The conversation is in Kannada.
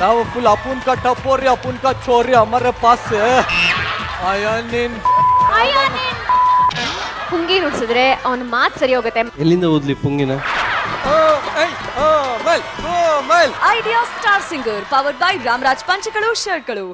ನಾವು ಫುಲ್ ಅಪುನ್ ಕಾ ಟಪೋರಿ ಅಪುನ್ ಕಾ ಚೋರಿ ಹಮಾರೆ ಪಾಸ್. ಹೈ. ನೀನ್ ಪುಂಗಿ ನುಡ್ಸಿದ್ರೆ ಅವನ ಮಾತು ಸರಿ ಹೋಗುತ್ತೆ. ಎಲ್ಲಿಂದ ಓದ್ಲಿ ಪುಂಗಿನ? ಓ, Idea star singer powered by Ramraj ಪಂಚಗಳು ಶರ್ಟ್ಗಳು